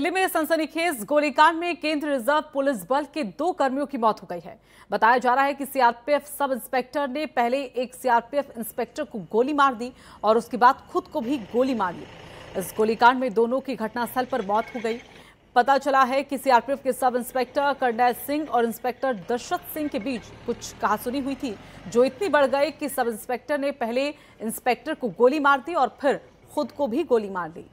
दिल्ली में सनसनीखेज गोलीकांड में केंद्रीय रिज़र्व पुलिस बल के दो कर्मियों की मौत हो गई है। बताया जा रहा है कि सीआरपीएफ सब इंस्पेक्टर ने पहले एक सीआरपीएफ इंस्पेक्टर को गोली मार दी और उसके बाद खुद को भी गोली मार ली। इस गोलीकांड में दोनों की घटनास्थल पर मौत हो गई। पता चला है कि सीआरपीएफ के सब इंस्पेक्टर करनैल सिंह और इंस्पेक्टर दशरथ सिंह के बीच कुछ कहासुनी हुई थी, जो इतनी बढ़ गई कि सब इंस्पेक्टर ने पहले इंस्पेक्टर को गोली मार दी और फिर खुद को भी गोली मार दी